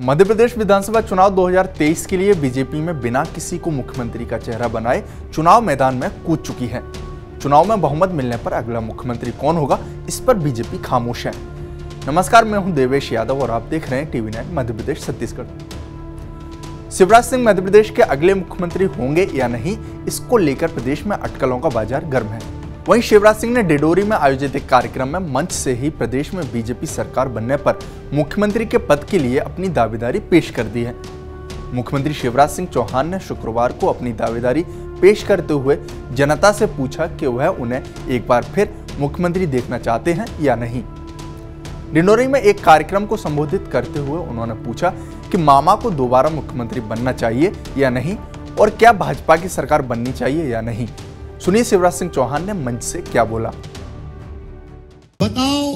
मध्य प्रदेश विधानसभा चुनाव 2023 के लिए बीजेपी में बिना किसी को मुख्यमंत्री का चेहरा बनाए चुनाव मैदान में कूद चुकी है। चुनाव में बहुमत मिलने पर अगला मुख्यमंत्री कौन होगा? इस पर बीजेपी खामोश है। नमस्कार, मैं हूँ देवेश यादव और आप देख रहे हैं टीवी नाइन मध्य प्रदेश छत्तीसगढ़। शिवराज सिंह मध्य प्रदेश के अगले मुख्यमंत्री होंगे या नहीं, इसको लेकर प्रदेश में अटकलों का बाज़ार गर्म है। वहीं शिवराज सिंह ने डिडोरी में आयोजित एक कार्यक्रम में मंच से ही प्रदेश में बीजेपी सरकार बनने पर मुख्यमंत्री के पद के लिए अपनी दावेदारी पेश कर दी है। मुख्यमंत्री शिवराज सिंह चौहान ने शुक्रवार को अपनी दावेदारी पेश करते हुए जनता से पूछा कि वह उन्हें एक बार फिर मुख्यमंत्री देखना चाहते हैं या नहीं। डिंडोरी में एक कार्यक्रम को संबोधित करते हुए उन्होंने पूछा कि मामा को दोबारा मुख्यमंत्री बनना चाहिए या नहीं और क्या भाजपा की सरकार बननी चाहिए या नहीं। सुनिए शिवराज सिंह चौहान ने मंच से क्या बोला। बताओ,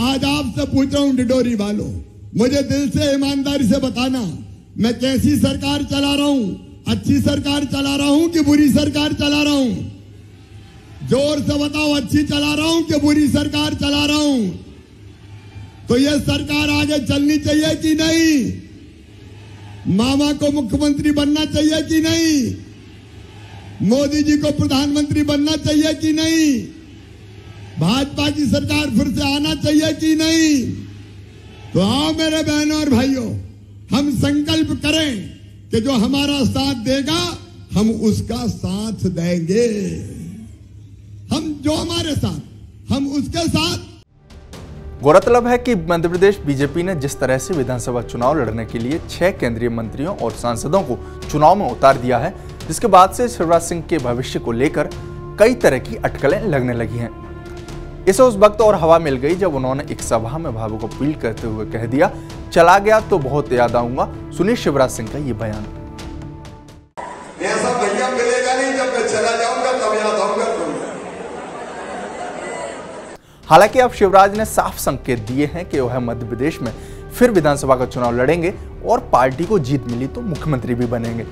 आज आपसे पूछ रहा हूँ डिडोरी वालों। मुझे दिल से, ईमानदारी से बताना, मैं कैसी सरकार चला रहा हूँ? अच्छी सरकार चला रहा हूँ कि बुरी सरकार चला रहा हूँ? ज़ोर से बताओ, अच्छी चला रहा हूँ कि बुरी सरकार चला रहा हूँ? तो यह सरकार आगे चलनी चाहिए कि नहीं? मामा को मुख्यमंत्री बनना चाहिए कि नहीं? मोदी जी को प्रधानमंत्री बनना चाहिए कि नहीं? भाजपा की सरकार फिर से आना चाहिए कि नहीं? तो आओ मेरे बहनों और भाइयों, हम संकल्प करें कि जो हमारा साथ देगा, हम उसका साथ देंगे। हम जो हमारे साथ, हम उसके साथ। गौरतलब है कि मध्य प्रदेश बीजेपी ने जिस तरह से विधानसभा चुनाव लड़ने के लिए छह केंद्रीय मंत्रियों और सांसदों को चुनाव में उतार दिया है जिसके बाद से शिवराज सिंह के भविष्य को लेकर कई तरह की अटकलें लगने लगी हैं। इसे उस वक्त और हवा मिल गई जब उन्होंने एक सभा में भावुक अपील करते हुए कह दिया चला गया तो बहुत याद आऊँगा। सुनिए शिवराज सिंह का ये बयान। ऐसा भैया मिलेगा नहीं जब मैं चला जाऊँगा तब याद आऊँगा हालाँकि अब शिवराज ने साफ़ संकेत दिए हैं कि वह मध्य प्रदेश में फिर विधानसभा का चुनाव लड़ेंगे और पार्टी को जीत मिली तो मुख्यमंत्री भी बनेंगे।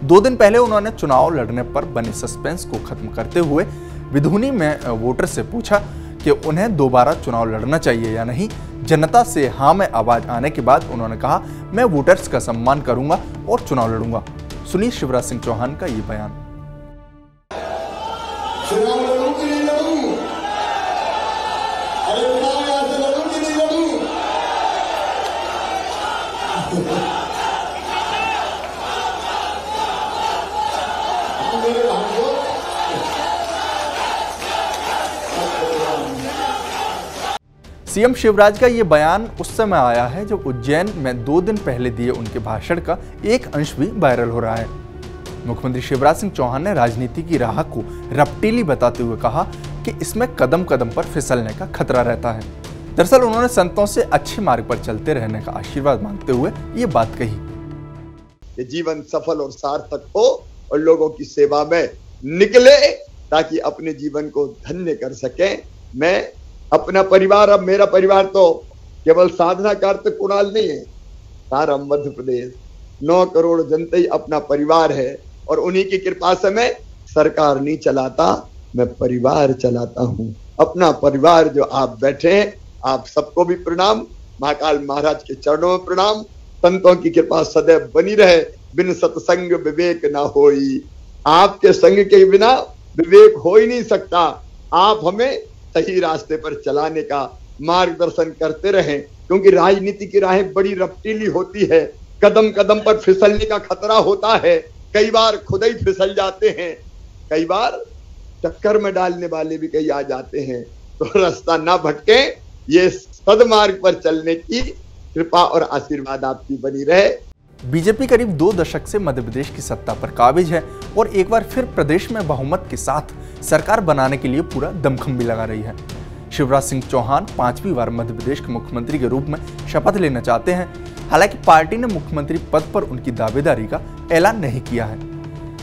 दो दिन पहले उन्होंने चुनाव लड़ने पर बने सस्पेंस को खत्म करते हुए विधुनी में वोटर से पूछा कि उन्हें दोबारा चुनाव लड़ना चाहिए या नहीं। जनता से हाँ में आवाज़ आने के बाद उन्होंने कहा, मैं वोटर्स का सम्मान करूँगा और चुनाव लड़ूँगा। सुनील शिवराज सिंह चौहान का ये बयान लड़ू कि नहीं लड़ू अरे चुनाव यहाँ से लड़ू कि नहीं लड़ू मेरे भाइयों सीएम शिवराज का ये बयान उस समय आया है जब उज्जैन में दो दिन पहले दिए उनके भाषण का एक अंश भी वायरल हो रहा है। मुख्यमंत्री शिवराज सिंह चौहान ने राजनीति की राह को रपटीली बताते हुए कहा कि इसमें कदम कदम पर फिसलने का खतरा रहता है। दरअसल उन्होंने संतों से अच्छे मार्ग पर चलते रहने का आशीर्वाद मांगते हुए ये बात कही। जीवन सफल और सार्थक हो और लोगों की सेवा में निकले ताकि अपने जीवन को धन्य कर सके। मैं अपना परिवार, अब मेरा परिवार तो केवल साधना कार्य कुणाल नहीं है। सारा मध्य प्रदेश, नौ करोड़ जनता ही अपना परिवार है और उन्हीं की कृपा से मैं सरकार नहीं चलाता, मैं परिवार चलाता हूँ। अपना परिवार जो आप बैठे हैं, आप सबको भी प्रणाम। महाकाल महाराज के चरणों में प्रणाम। संतों की कृपा सदैव बनी रहे। बिन सत्संग विवेक ना होई। आपके संग के बिना विवेक हो ही नहीं सकता। आप हमें सही रास्ते पर चलाने का मार्गदर्शन करते रहें, क्योंकि राजनीति की राहें बड़ी रपटीली होती है। कदम कदम पर फिसलने का खतरा होता है। कई बार खुद ही फिसल जाते हैं। कई बार चक्कर में डालने वाले भी कई आ जाते हैं। तो रास्ता ना भटके, ये सदमार्ग पर चलने की कृपा और आशीर्वाद आपकी बनी रहे। बीजेपी करीब दो दशक से मध्य प्रदेश की सत्ता पर काबिज है और एक बार फिर प्रदेश में बहुमत के साथ सरकार बनाने के लिए पूरा दमखम भी लगा रही है। शिवराज सिंह चौहान पांचवी बार मध्य प्रदेश के मुख्यमंत्री के रूप में शपथ लेना चाहते हैं। हालाँकि पार्टी ने मुख्यमंत्री पद पर उनकी दावेदारी का ऐलान नहीं किया है।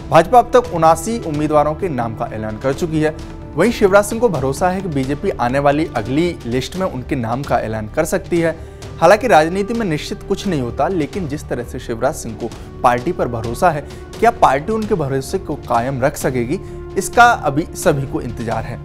भाजपा अब तक उनासी उम्मीदवारों के नाम का ऐलान कर चुकी है। वहीं शिवराज सिंह को भरोसा है कि बीजेपी आने वाली अगली लिस्ट में उनके नाम का ऐलान कर सकती है। हालाँकि राजनीति में निश्चित कुछ नहीं होता, लेकिन जिस तरह से शिवराज सिंह को पार्टी पर भरोसा है, क्या पार्टी उनके भरोसे को कायम रख सकेगी, इसका अभी सभी को इंतज़ार है।